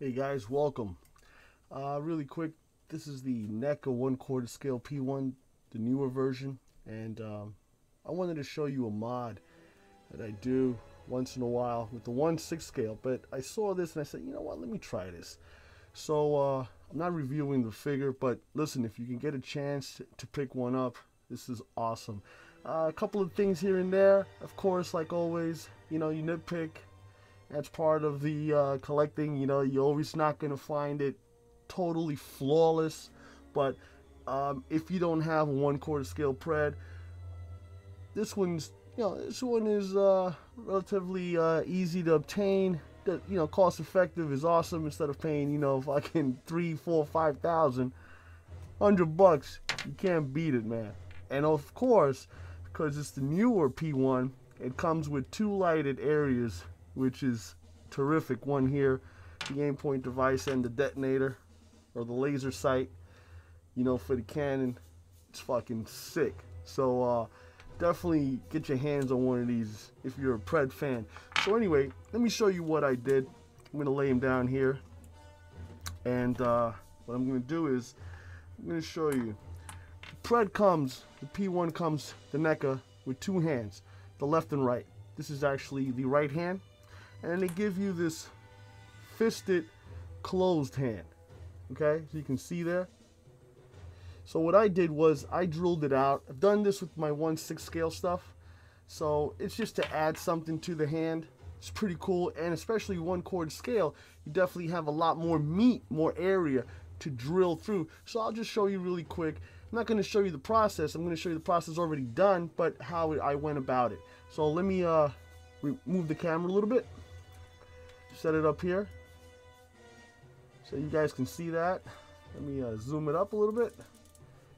Hey guys, welcome. Uh, really quick, this is the NECA one quarter scale P1, the newer version, and um, I wanted to show you a mod that I do once in a while with the 1 6 scale, but I saw this and I said, you know what, let me try this. So uh, I'm not reviewing the figure, but listen, if you can get a chance to, to pick one up, this is awesome. Uh, a couple of things here and there, of course, like always, you know, you nitpick, that's part of the uh, collecting. You know, you're always not going to find it totally flawless. But um, if you don't have a one quarter scale pred, this one's you know this one is uh, relatively uh, easy to obtain. The, you know, cost effective is awesome. Instead of paying you know fucking three, four, five thousand, hundred bucks, you can't beat it, man. And of course, because it's the newer P1, it comes with two lighted areas which is terrific. One here, the aim point device and the detonator or the laser sight, you know, for the cannon. It's fucking sick. So uh, definitely get your hands on one of these if you're a Pred fan. So anyway, let me show you what I did. I'm gonna lay him down here, and uh, what I'm gonna do is I'm gonna show you. The Pred comes, the P1 comes, the NECA with two hands, the left and right. This is actually the right hand and they give you this fisted closed hand okay? So you can see there. So what I did was I drilled it out. I've done this with my 1 6 scale stuff. So it's just to add something to the hand. It's pretty cool. And especially one quarter scale you definitely have a lot more meat more area to drill through. So I'll just show you really quick. I'm not going to show you the process. I'm going to show you the process already done but how I went about it. So let me uh move the camera a little bit set it up here so you guys can see that. Let me uh, zoom it up a little bit.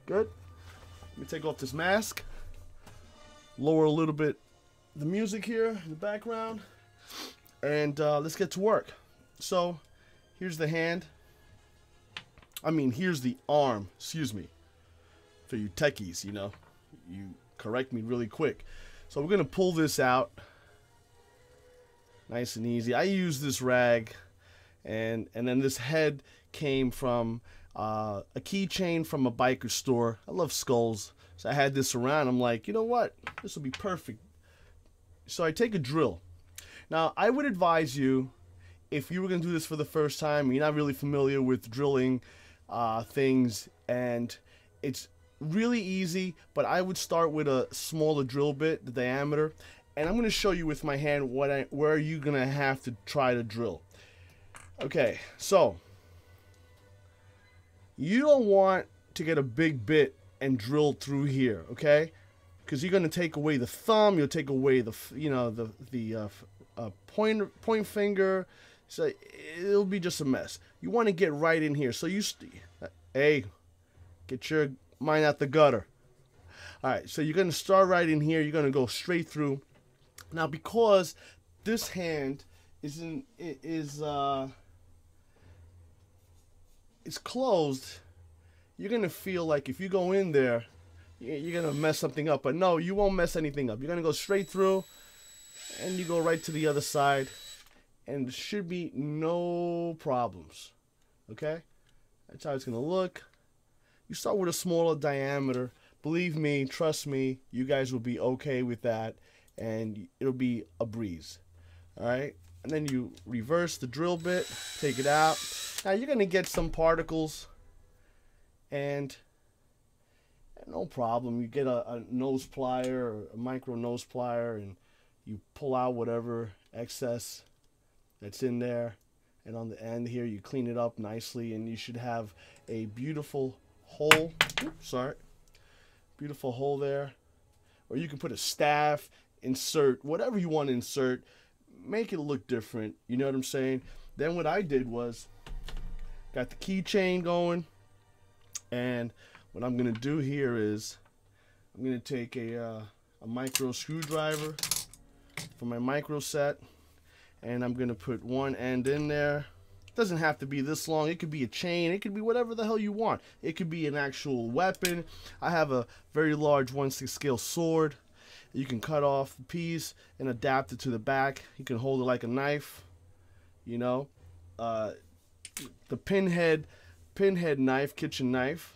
Good. Let me take off this mask. Lower a little bit the music here in the background. And uh, let's get to work. So here's the hand. I mean, here's the arm. Excuse me. For you techies, you know. You correct me really quick. So we're going to pull this out nice and easy. I use this rag, and and then this head came from uh, a keychain from a biker store. I love skulls, so I had this around. I'm like, you know what? This will be perfect. So I take a drill. Now I would advise you, if you were going to do this for the first time, you're not really familiar with drilling uh, things, and it's really easy, but I would start with a smaller drill bit, the diameter, and I'm going to show you with my hand what I, where you're going to have to try to drill. Okay, so you don't want to get a big bit and drill through here, okay? Because you're going to take away the thumb, you'll take away the, you know, the the uh, uh, point point finger. So it'll be just a mess. You want to get right in here. So you, hey, get your mind out the gutter. All right, so you're going to start right in here. You're going to go straight through. Now, because this hand is in is uh it's closed, you're gonna feel like if you go in there, you're gonna mess something up. But no, you won't mess anything up. You're gonna go straight through, and you go right to the other side, and should be no problems. Okay, that's how it's gonna look. You start with a smaller diameter. Believe me, trust me, you guys will be okay with that and it'll be a breeze. All right. And then you reverse the drill bit, take it out. Now you're going to get some particles and no problem. You get a, a nose plier or a micro nose plier and you pull out whatever excess that's in there. And on the end here, you clean it up nicely and you should have a beautiful hole. Oops, sorry. Beautiful hole there. Or you can put a staff insert whatever you want to insert, make it look different. You know what I'm saying? Then what I did was got the keychain going, and what I'm gonna do here is I'm gonna take a uh, a micro screwdriver for my micro set, and I'm gonna put one end in there. doesn't have to be this long. It could be a chain. It could be whatever the hell you want. It could be an actual weapon. I have a very large 1 6 scale sword you can cut off the piece and adapt it to the back. You can hold it like a knife, you know. Uh, the pinhead, pinhead knife, kitchen knife,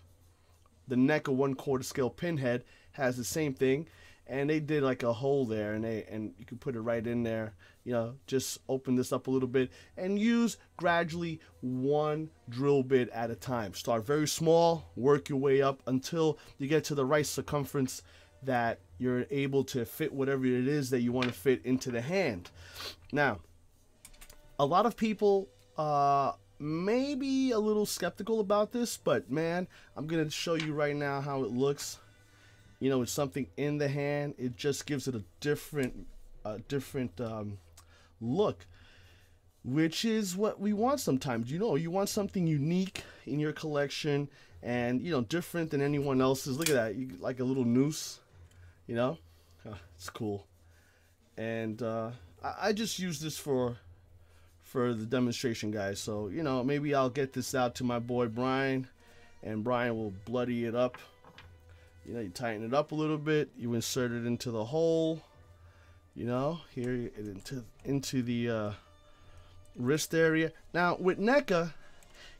the NECA one quarter scale pinhead has the same thing, and they did like a hole there, and they and you can put it right in there. You know, just open this up a little bit and use gradually one drill bit at a time. Start very small, work your way up until you get to the right circumference that you're able to fit whatever it is that you want to fit into the hand. Now, a lot of people uh, may be a little skeptical about this, but man, I'm going to show you right now how it looks. You know, it's something in the hand. It just gives it a different, a different um, look, which is what we want sometimes. You know, you want something unique in your collection and, you know, different than anyone else's. Look at that. You, like a little noose, you know? it's cool. And uh, I, I just use this for for the demonstration guys. So, you know, maybe I'll get this out to my boy Brian and Brian will bloody it up. You know, you tighten it up a little bit, you insert it into the hole, you know, here into into the uh, wrist area. Now with NECA,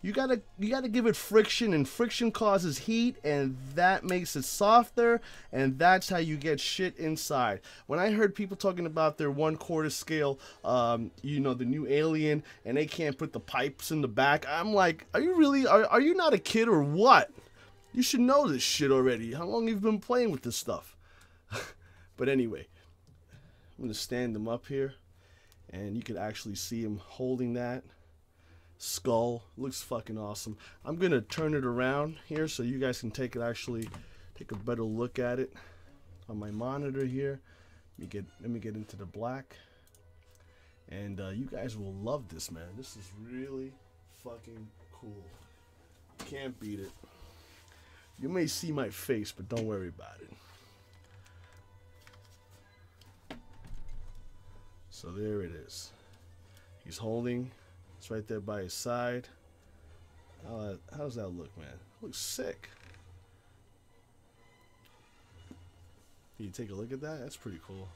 you gotta you gotta give it friction and friction causes heat and that makes it softer and that's how you get shit inside. When i heard people talking about their one quarter scale um, you know the new alien and they can't put the pipes in the back i'm like are you really are, are you not a kid or what? You should know this shit already. How long you've been playing with this stuff? But anyway i'm gonna stand them up here and you can actually see him holding that skull. Looks fucking awesome. I'm gonna turn it around here so you guys can take it actually take a better look at it on my monitor here. Let me get let me get into the black. And uh, you guys will love this, man. This is really fucking cool. Can't beat it. You may see my face, but don't worry about it. So there it is. He's holding it's right there by his side. How, how does that look, man? looks sick. Can you take a look at that? That's pretty cool.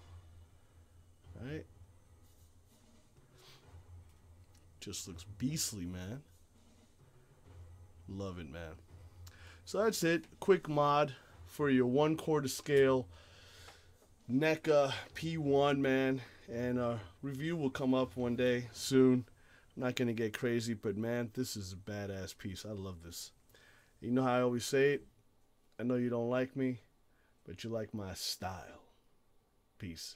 Right? Just looks beastly, man. Love it, man. So that's it. Quick mod for your one quarter scale NECA P1, man. And a review will come up one day soon. I'm not going to get crazy, but man, this is a badass piece. I love this. You know how I always say it? I know you don't like me, but you like my style. Peace.